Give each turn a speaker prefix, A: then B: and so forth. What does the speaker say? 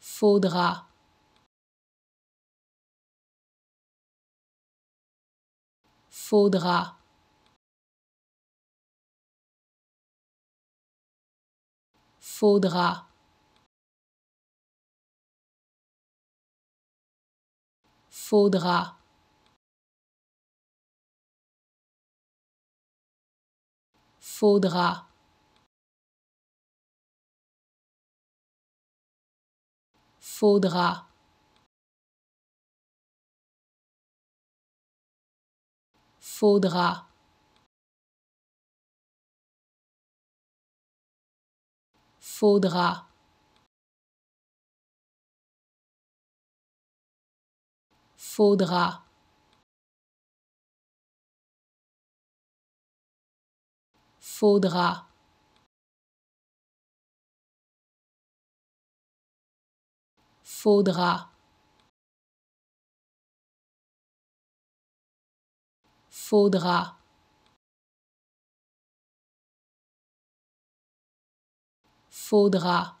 A: faudra. Faudra. Faudra. Faudra. Faudra faudra. Faudra. Faudra. Faudra. Faudra faudra. Faudra. Faudra